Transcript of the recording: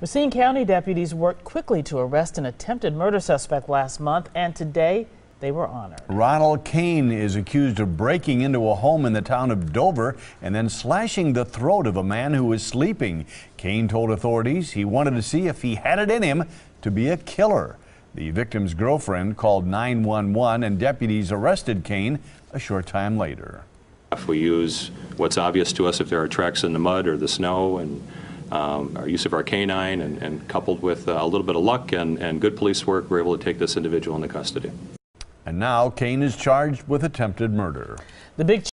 Racine County deputies worked quickly to arrest an attempted murder suspect last month, and today they were honored. Ronald Kane is accused of breaking into a home in the town of Dover and then slashing the throat of a man who was sleeping. Kane told authorities he wanted to see if he had it in him to be a killer. The victim's girlfriend called 911 and deputies arrested Kane a short time later. If we use what's obvious to us if there are tracks in the mud or the snow and um, our use of our canine and, and coupled with uh, a little bit of luck and, and good police work, we're able to take this individual into custody. And now Kane is charged with attempted murder. The big